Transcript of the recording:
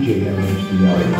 DJ MHDR.